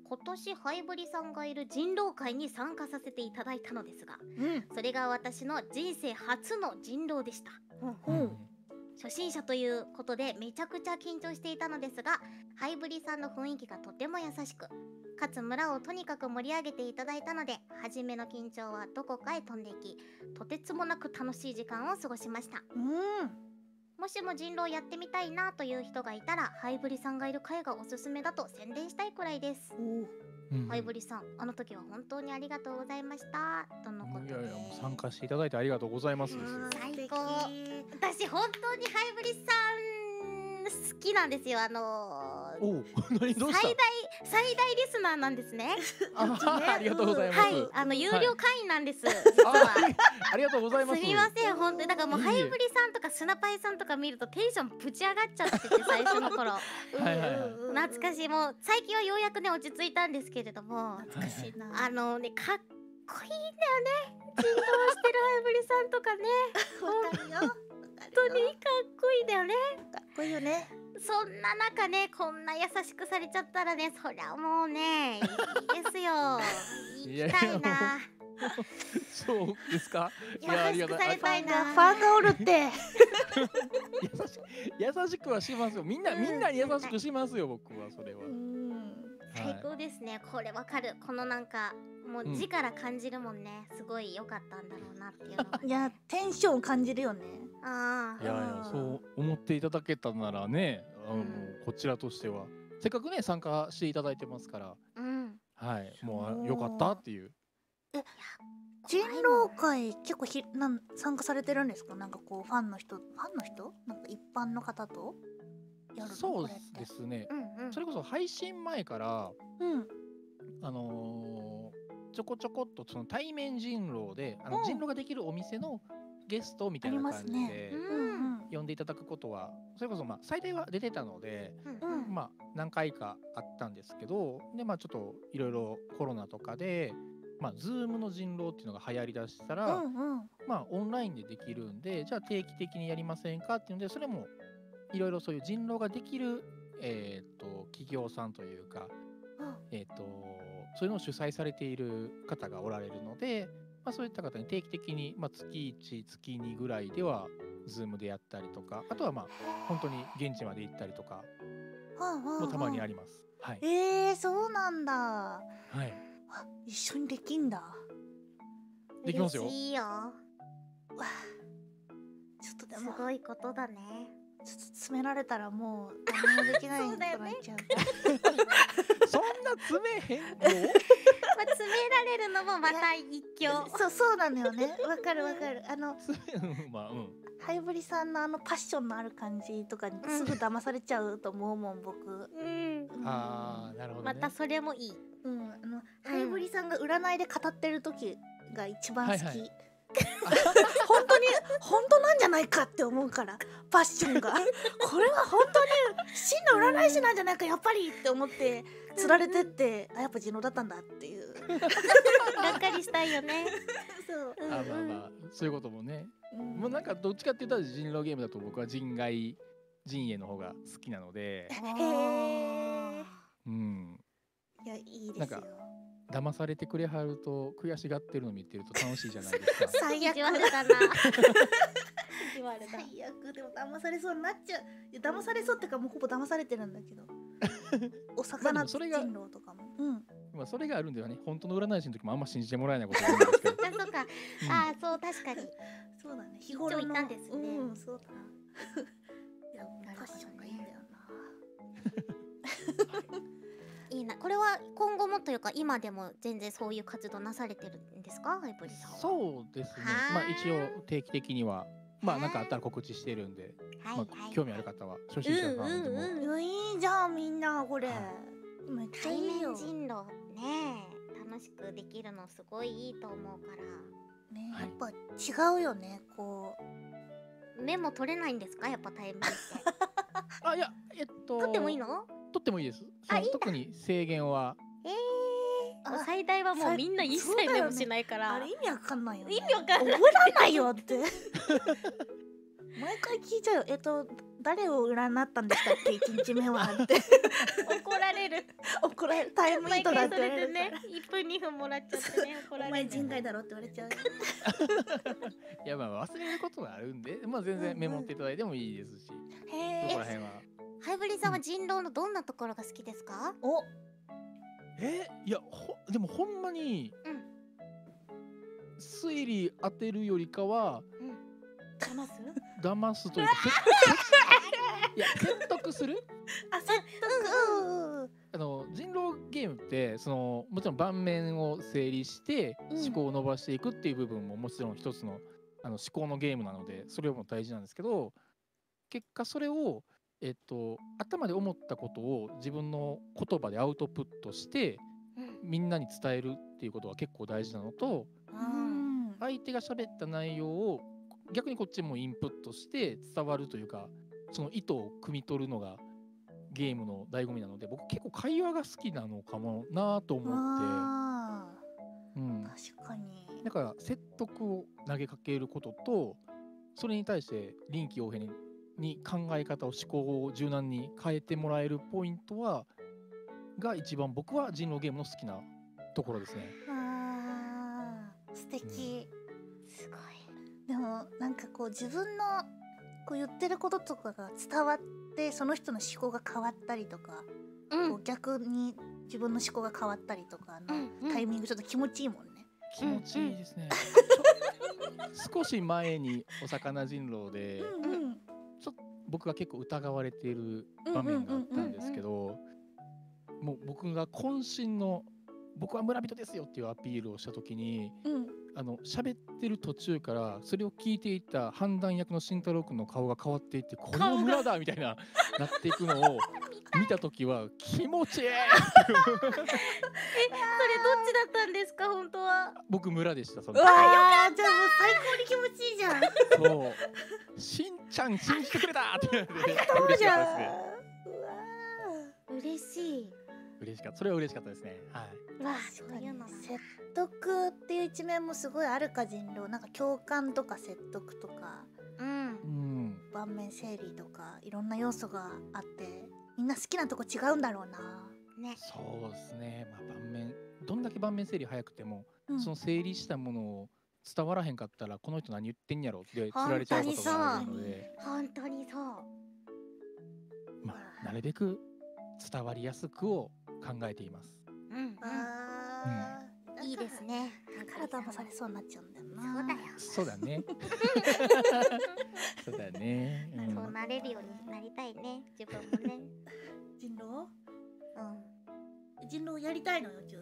今年ハイブリさんがいる人狼会に参加させていただいたのですがうん。それが私の人生初の人狼でした。うん初心者ということでめちゃくちゃ緊張していたのですがハイブリさんの雰囲気がとても優しくかつ村をとにかく盛り上げていただいたので初めの緊張はどこかへ飛んでいきとてつもなく楽しい時間を過ごしました。うん。もしも人狼やってみたいなという人がいたらハイブリさんがいる会がおすすめだと宣伝したいくらいですうんハイブリさんあの時は本当にありがとうございました。とのことで。いやいやもう参加していただいてありがとうございますですうん最高。私本当にハイブリさん好きなんですよ。あのーおお 何どうした？最大最大リスナーなんですね。あありがとうございます、はいあの有料会員なんです、は。ありがとうございます。すみません本当に。だからもうハイブリさんとかスナパイさんとか見るとテンションぶち上がっちゃってて最初の頃。はいはいはい。懐かしい。もう最近はようやくね落ち着いたんですけれども。懐かしいな。あのねかっこいいんだよね。人狼してるハイブリさんとかね。わかるよ。本当にかっこいいんだよね。かっこいいよねそんな中ねこんな優しくされちゃったらねそりゃもうねいいですよ。行きたいな。そうですか？優しくされたいな。ファンがおるって。優し優しくはしますよ。みんなみんなに優しくしますよ僕はそれは、うん最高ですね。これわかる。このなんかもう字から感じるもんね、すごい良かったんだろうなっていうのがいやテンション感じるよね。あいやいやそう思っていただけたならねあの、うん。こちらとしては。せっかくね参加していただいてますから。あうん。はい。もうそう。あよかったっていう。人狼会結構ひなん参加されてるんですか？なんかこうファンの人ファンの人？なんか一般の方と？やるの？そうですね。うんうん。それこそ配信前からうん。あのーちょこちょこっとその対面人狼であうん。の人狼ができるお店のゲストみたいな感じで呼んでいただくことはそれこそまあ最大は出てたので、うんうん。まあ、何回かあったんですけどでまあちょっといろいろコロナとかで。まあ、Zoom の人狼っていうのが流行りだしたら、うんうん。まあ、オンラインでできるんでじゃあ定期的にやりませんかっていうのでそれもいろいろそういう人狼ができる、えー、と企業さんというか、えー、とそういうのを主催されている方がおられるので、まあ、そういった方に定期的に、まあ、月1月2ぐらいでは Zoom でやったりとかあとはまあ本当に現地まで行ったりとかもたまにあります。はい、えー、そうなんだ。はい、あ一緒にできんだ。わできますよ。嬉しいよ。あ。ちょっとですもごいことだねちょっと詰められたらもう何もできないそうだよね。なっちゃう。そんな詰めへんの？まあ、詰められるのもまた一興。そうそうなのよね。わかるわかる。あのまあうん。ハイブリさんのあのパッションのある感じとかにすぐ騙されちゃうと思うもん僕。うんうん。あーなるほど、ね、またそれもいい。うんあのハイブリさんが占いで語ってる時が一番好き、はいはい 本当に本当なんじゃないかって思うからパッションが。これは本当に真の占い師なんじゃないかやっぱりって思って釣られてってあやっぱ人狼だったんだっていう。がっかりしたいよね。そう、うんあまあまあそういうこともね、うん。もうなんかどっちかって言ったら人狼ゲームだと僕は人外陣営の方が好きなので、へえうん、いやいいですよ騙されてくれはると悔しがってるの見てると楽しいじゃないですか。最悪。意地悪だな。最悪。でも騙されそうになっちゃう。いや騙されそうってかもうほぼ騙されてるんだけど。おまあ魚人狼とかも。うん。まあそれがあるんではね。本当の占い師の時もあんま信じてもらえないことが多いんですけど、あそうか。うん。あーそう確かに。そうだね。日頃の一応いたんですね。うんそうだいやなるほどねパッションがいいんだよいいな。これは今後もというか今でも全然そういう活動なされてるんですか？ハイブリさんは。そうですね。まあ一応定期的にはまあなんかあったら告知してるんで、まはいはい。あ、興味ある方は初心者さんでも、うんうんうん。いやいいじゃんみんなこれ。はめっちゃ対いいよ面人狼ね。え楽しくできるのすごいいいと思うから。はい。ねやっぱ違うよねこう。メモ取れないんですか？やっぱ対面って。あいやえっと。取ってもいいの？取ってもいいです。そのあいいんだ。特に制限は。えあもう最大はもうみんな一切メモしないから、あれ意味わかんないよ、ね、意味わかんない覚えらんないよって。毎回聞いちゃう。よえっと誰を占ったんでしたっけ？一日目はって。怒られる。怒られる。タイムイートだ毎回そって言われるれでね1分2分もらっちゃってね怒られるお前人外だろって言われちゃう いやまあ忘れることがあるんで、まあ、全然メモっていただいてもいいですし、へえそこら辺は。ハイブリさんは人狼のどんなところが好きですか？お。えいやほでもほんまに、うん。推理当てるよりかは騙す？騙すというか せいや説得する？あ説得。あの人狼ゲームってそのもちろん盤面を整理してうん。思考を伸ばしていくっていう部分ももちろん一つのあの思考のゲームなのでそれも大事なんですけど結果それを、えっと、頭で思ったことを自分の言葉でアウトプットしてうん。みんなに伝えるっていうことは結構大事なのとうん。相手が喋った内容を逆にこっちもインプットして伝わるというかその意図を汲み取るのがゲームの醍醐味なので僕結構会話が好きなのかもなと思っあ。て、うん、ー確かに。だから説得を投げかけることとそれに対して臨機応変にに考え方を思考を柔軟に変えてもらえるポイントはが一番僕は人狼ゲームの好きなところですね。あー素敵、すごい。でもなんかこう自分のこう言ってることとかが伝わってその人の思考が変わったりとか、うん。こう逆に自分の思考が変わったりとかのうんうん。タイミングちょっと気持ちいいもんね。気持ちいいですね。ちょ少し前にお魚人狼でうんうん僕が結構疑われている場面があったんですけどもう僕が渾身の「僕は村人ですよ」っていうアピールをした時にうん。あの喋ってる途中からそれを聞いていた判断役の慎太郎君の顔が変わっていってこれは村だみたいな なっていくのを見た。時は気持ちいい。それどっちだったんですか？本当は。僕村でしたそのうわーじゃあもう最高に気持ちいいじゃん。そう。しんちゃん信じてくれた！って言われて。そうじゃん嬉しかったです。ねうわ嬉しい。嬉しかった。それは嬉しかったですね。はい。うわーそういうの。説得っていう一面もすごいあるか人狼。なんか共感とか説得とか。うんうん。盤面整理とかいろんな要素があってみんな好きなとこ違うんだろうな、ね。そうですね。まあ盤面どんだけ盤面整理早くても、うん。その整理したものを伝わらへんかったらこの人何言ってんやろって釣られちゃうことがあるので。本当にそう。まあなるべく伝わりやすくを考えています。うんうん。いいですね。だから騙されそうになっちゃうんだよな。そうだよ。そうだね。そうだね、うん。そうなれるようになりたいね。自分もね。人狼？うん。人狼やりたいのよ中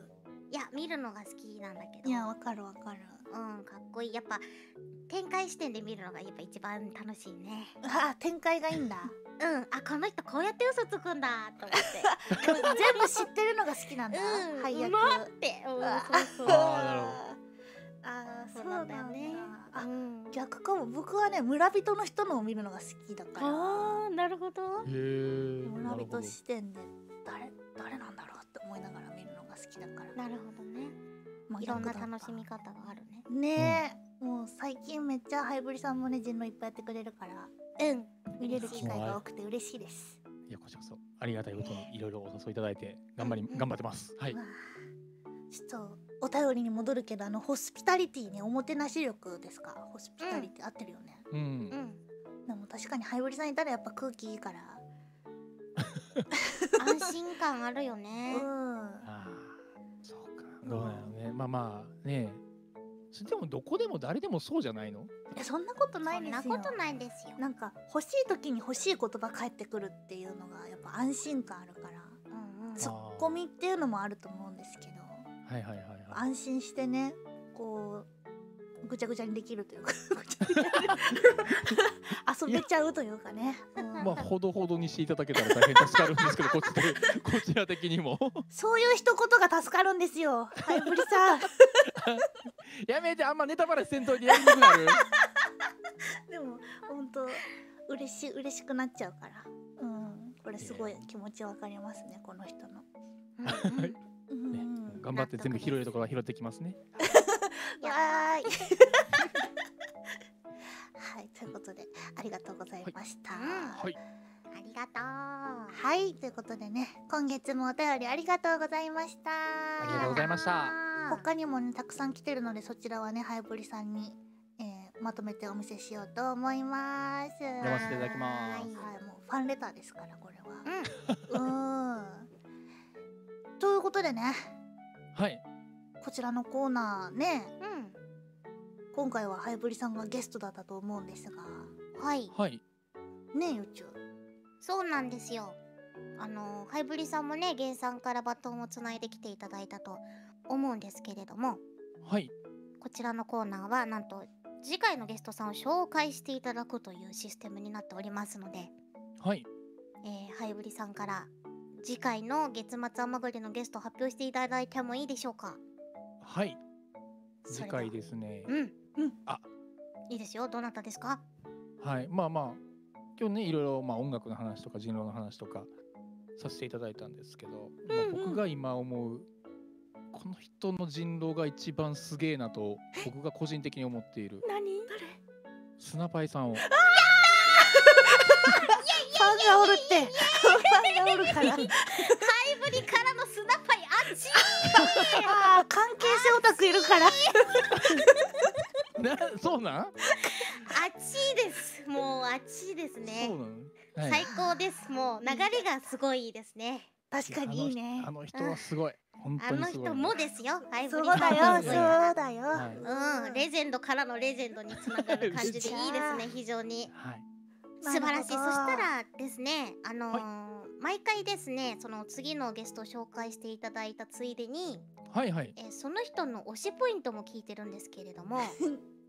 いや見るのが好きなんだけど。いやわかるわかるうんかっこいい。やっぱ展開視点で見るのがやっぱ一番楽しいね。あ展開がいいんだ。うん。あこの人こうやって嘘つくんだ。と思って。全部知ってるのが好きなんだ、うん。配役。うまって。うそうそう。ああーそうなんだよねあうん。逆かも。僕はね村人の人のを見るのが好きだから。あーなるほど。へえな村人視点で誰誰なんだろうって思いながら見るのが好きだから。なるほどねまあいろんな楽しみ方があるね。ねえ、もう最近めっちゃハイブリさんもね人狼いっぱいやってくれるからうん見れる機会が多くて嬉しいです。いやこちらこそありがたいことにいろいろお誘いいただいて頑張りうん。頑張ってます。はい。ちょっとお便りに戻るけどあのホスピタリティねおもてなし力ですか？ホスピタリティ合ってるよね、うん。うん。でも確かにハイブリさんいたらやっぱ空気いいから。安心感あるようね。うかどうなのね。まあまあね。それでもどこでも誰でもそうじゃないの？いやそんなことないそんですよ。なことないですよ。なんか欲しい時に欲しい言葉返ってくるっていうのがやっぱ安心感あるから。うんうん。ツッコミっていうのもあると思うんですけど。はいはいはいはい。安心してねこうぐちゃぐちゃにできるというか。遊べちゃうというかね、うん。まあほどほどにしていただけたら大変助かるんですけどこちらこちら的にも。そういう一言が助かるんですよハイブリさん。やめてあんまネタバレせんといてやりにくくなる。でも本当嬉し嬉しくなっちゃうから。うん。これすごい気持ちわかりますねこの人の。うんはい。うん。ねうん。頑張って全部拾えるところは拾ってきますねわーい。はいということでありがとうございました。はいうん。はい。ありがとう。はい、ということでね、今月もお便りありがとうございました。ありがとうございました。他にもね、たくさん来てるので、そちらはね、ハイブリさんに、えーまとめてお見せしようと思います。読ませていただきます。はい、もうファンレターですから、これうん。は。うん。ということでね、はいこちらのコーナーね、うん。今回はハイブリさんがゲストだったと思うんですが、はい。はい。ねえ、よっちゅう。そうなんですよ。あのハイブリさんもね原産からバトンをつないできていただいたと思うんですけれども。はい。こちらのコーナーはなんと次回のゲストさんを紹介していただくというシステムになっておりますので、はい。えーハイブリさんから次回の月末甘栗のゲスト発表していただいてもいいでしょうか？はい。次回ですね。うんうん。あ。いいですよ。どなたですか？はい。まあまあ今日ねいろいろまあ音楽の話とか人狼の話とかさせていただいたんですけど、まあうんうん。僕が今思うこの人の人狼が一番すげえなと僕が個人的に思っている。何？スナパイさんを。ファンがおるって。ファンがおるから。ああ、関係性オタクいるから。なそうなん、あっちです。もうあっちですね。そうなの、はい。最高です。もう流れがすごいです。ね確かにいいね。あ。の人あの人はすごい。本あ当にすごいの人もですよ。ハイブそうだよ、そうだよ。はいうん、レジェンドからのレジェンドにつながる感じでいいですね 非常に。はい素晴らしい。そしたらですねあのー毎回ですねその次のゲストを紹介していただいたついでに、はいはい。えーその人の推しポイントも聞いてるんですけれども。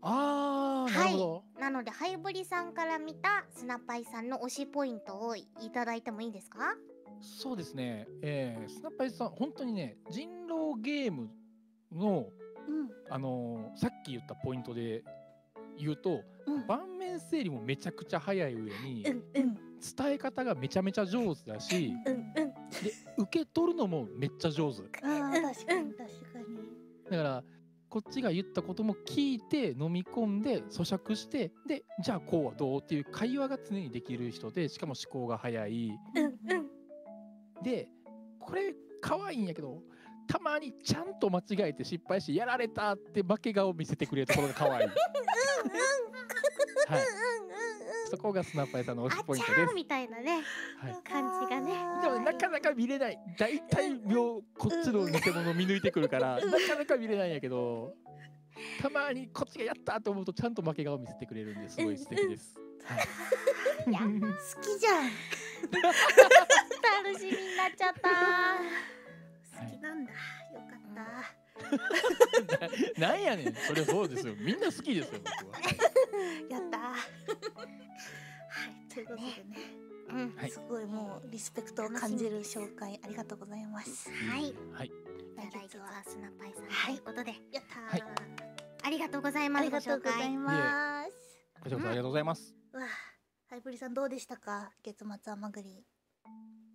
あーなるほど、なのでハイブリさんから見たスナパイさんの推しポイントをいただいてもいいですか？そうですね、えースナッパイさん本当にね人狼ゲームのうん。あのーさっき言ったポイントで言うとうん。盤面整理もめちゃくちゃ早い上にうんうん伝え方がめちゃめちゃ上手だしうんうん。で受け取るのもめっちゃ上手。あー確かに確かに。だからこっちが言ったことも聞いて飲み込んで咀嚼してでじゃあこうはどうっていう会話が常にできる人でしかも思考が早い。うんうん。でこれ可愛いんやけどたまにちゃんと間違えて失敗してやられたって負け顔を見せてくれるところが可愛い。はいそこがスナッパイさんの推しあポイントです。ちゃーみたいなねはい。感じがね。でもなかなか見れない。大体秒こっちの偽物見抜いてくるからなかなか見れないんやけどたまにこっちがやったと思うとちゃんと負け顔見せてくれるんですごい素敵です。はい。や好きじゃん。楽しみになっちゃった。好きなんだ。よかった なんやねん。それそうですよ。みんな好きですよ僕は。やったー。はいということでね。うん。はい。すごいもうリスペクトを感じる紹介ありがとうございます。はい。はい。来月はスナッパイさんはい。ということで。やったー、はい。ありがとうございます。ありがとうございます。こちらこそありがとうございます。うわハイブリさんどうでしたか？月末甘栗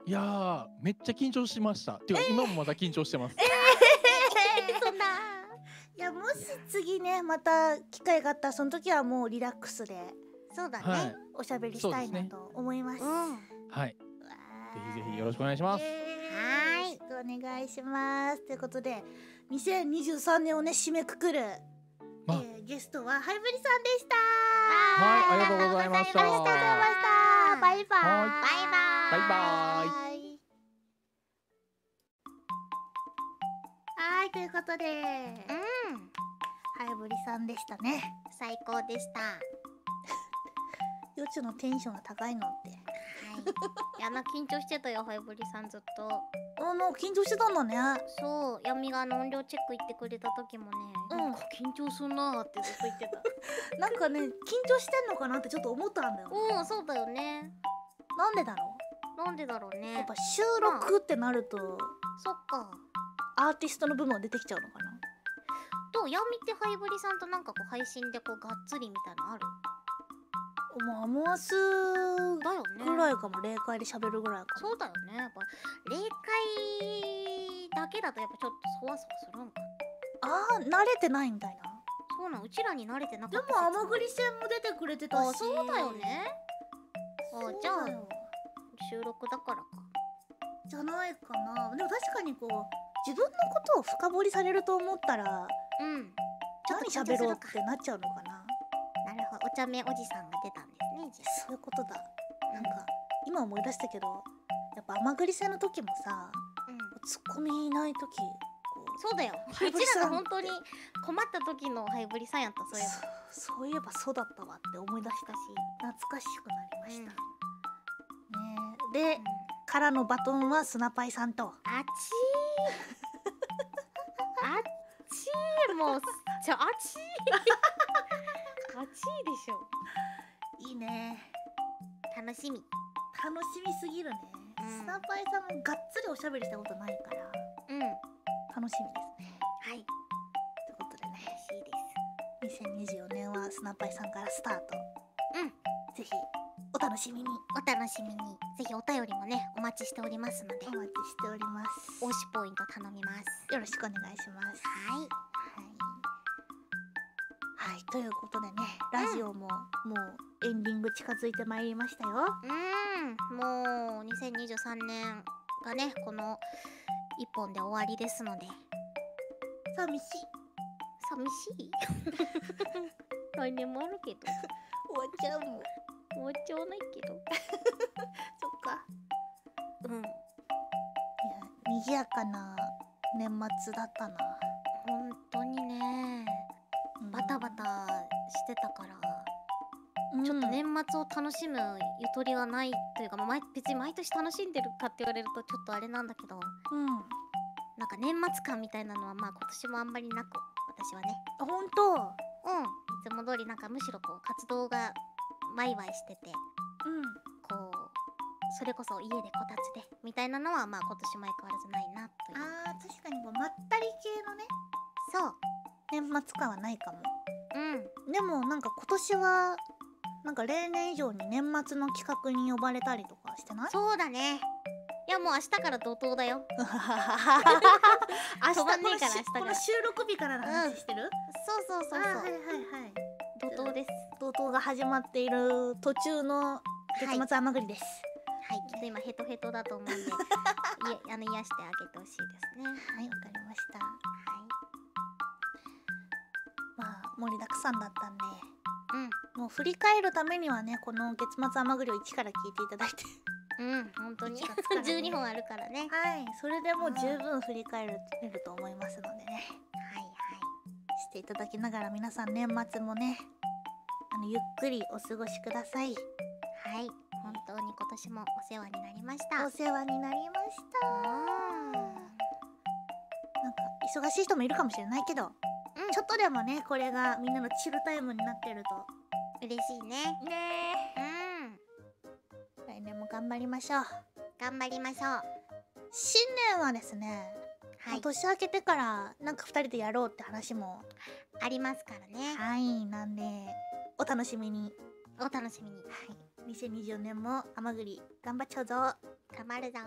いやーめっちゃ緊張しました。ていうか今もまだ緊張してます。介そんないやもし次ねまた機会があったらその時はもうリラックスでそうだね、はいおしゃべりしたいなと思います。うんはい。ぜーひぜひよろしくお願いします。はー。い。お願いします。ということで2023年をね締めくくる、まあ。えーゲストはハイブリさんでした。はいありがとうございました。ありがとうございました。バイバイ。はい。バイババイバイということで。うん。ハイブリさんでしたね。最高でした。はよちのテンションが高いのって。い。いやな緊張してたよハイブリさんずっと。あの緊張してたんだね。そう。闇があの音量チェック行ってくれた時もね、うん。緊張すんなーってずっと言ってた。なんかね緊張してんのかなってちょっと思ったんだようんそうだよね。なんでだろなんでだろううやねっぱ収録ってなると。そっかアーティストの部分が出てきちゃうのかな？どう？闇ってハイブリさんとなんかこう配信でこうがっつりみたいなのある？もうアモアスだよね。ぐらいかも霊界で喋るぐらいかもそうだよね。やっぱ霊界だけだとやっぱちょっとそわそわするんかあー慣れてないみたいな。そうなんうちらに慣れてなかでった。も甘栗線も出てくれてたし。あそうだよね。あじゃあ収録だからか。じゃないかな。でも確かにこう自分のことを深掘りされると思ったらうん。何ちょっと喋ろうってなっちゃうのかな？なるほど。お茶目おじさんが出たんですね実そういうことだ。なんか今思い出したけどやっぱ甘栗線の時もさうん。ツッコミいない時そうだよ。ハイうちらブリさんが本当に困った時のハイブリさんやったそういえば。そうそういえばそうだったわって思い出したし懐かしくなりました、ねえ。でうん。からのバトンはスナパイさんと。あっちーあっちーもうちょあっちー。あっちーでしょ。いいね。楽しみ。楽しみすぎるね、うん。スナパイさんもがっつりおしゃべりしたことないから。うん。楽しみですね。はい。ということでね。嬉しいです。2024年はスナパイさんからスタート楽しみに。お楽しみに。ぜひお便りもねお待ちしておりますので。お待ちしております。推しポイント頼みます。よろしくお願いします。はい。はい、はい、ということでねラジオももうエンディング近づいてまいりましたよ。うん。もう2023年がねこの一本で終わりですので。寂しい。寂しい？来年もあるけど。終わっちゃうもん終わっちゃわないけど。そっか。うん。いや賑やかな年末だったな、本当にね。うん。バタバタしてたから、うん。ちょっと年末を楽しむゆとりはないというか、まあ毎別に毎年楽しんでるかって言われるとちょっとあれなんだけど。うん。なんか年末感みたいなのはまあ今年もあんまりなく私はね。あ本当？うん。いつも通りなんかむしろこう活動がワイワイしててうん。こうそれこそ家でこたつでみたいなのはまあ今年も相変わらずないなという。あー確かにこうまったり系のね。そう。年末感はないかも。うん。でもなんか今年はなんか例年以上に年末の企画に呼ばれたりとかしてない？そうだね。いやもう明日から怒涛だよ。明日このし明日から。この収録日からの話してる、そうそうそうそう。あーはいはいはい。怒涛です怒涛が始まっている途中の月末甘栗です、はい。きっと今ヘトヘトだと思うんで いえあの癒してあげてほしいですね。はいわかりました。はまあ盛りだくさんだったんでいうん。もう振り返るためにはねこの月末甘栗を一から聞いていただいて。うん本当に。一月からね。12本あるからね。はい。それでもう十分振り返れると思いますのでね。はいしていただきながら皆さん年末もねあのゆっくりお過ごしください。はい。はい本当に今年もお世話になりました。お世話になりました。うんなんか忙しい人もいるかもしれないけどうん。ちょっとでもねこれがみんなのチルタイムになってると。嬉しいね。ねうん。来年も頑張りましょう。頑張りましょう。新年はですね、はい。年明けてからなんか2人でやろうって話もありますからね。はいなんでお楽しみに。お楽しみに。はい。2024年も甘栗頑張っちゃうぞ。頑張るぞ。は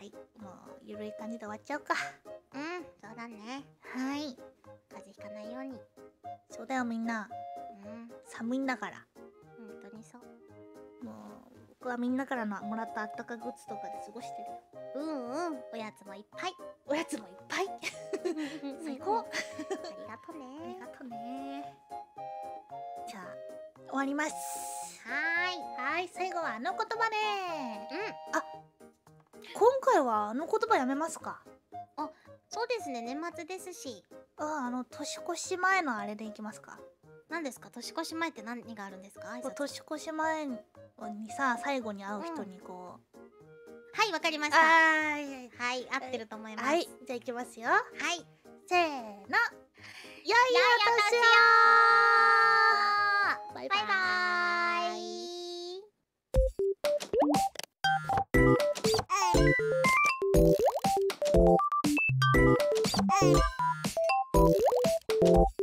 い。もうゆるい感じで終わっちゃうか。ーうん。そうだね。はい。風邪ひかないように。そうだよみんな。うん。寒いんだから。本当にそう。もう僕はみんなからのもらったあったかグッズとかで過ごしてるよ。うんうん。おやつもいっぱい。おやつもいっぱい最高。ありがとありねがとね。じゃあ終わります。ははい最後はあの言葉でーいうん。今回はあの言葉やめますか？そうですね。年末ですし。ああの年越し前のあれでいきますか？何ですか？年越し前って何があるんですか？年越し前にさ最後に会う人にこう、はいわかりました。はい。合ってると思います。はいじゃあいきますよ。はい。せーの。よいお年をバイバイ。バーイイ